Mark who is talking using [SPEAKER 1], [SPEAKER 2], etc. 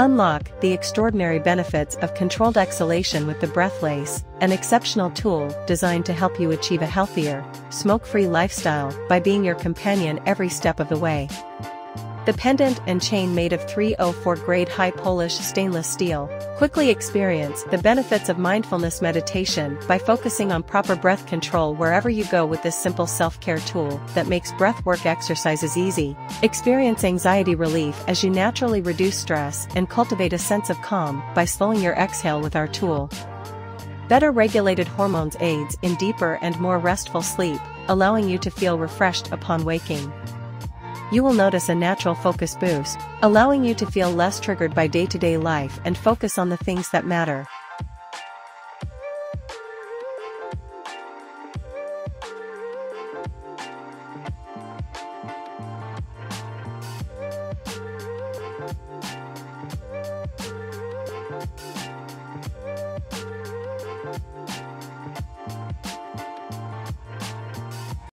[SPEAKER 1] Unlock the extraordinary benefits of controlled exhalation with the Breathlace, an exceptional tool designed to help you achieve a healthier, smoke-free lifestyle by being your companion every step of the way. The pendant and chain made of 304 grade high Polish stainless steel, quickly experience the benefits of mindfulness meditation by focusing on proper breath control wherever you go with this simple self-care tool that makes breathwork exercises easy. Experience anxiety relief as you naturally reduce stress and cultivate a sense of calm by slowing your exhale with our tool. Better regulated hormones aids in deeper and more restful sleep, allowing you to feel refreshed upon waking you will notice a natural focus boost, allowing you to feel less triggered by day-to-day -day life and focus on the things that matter.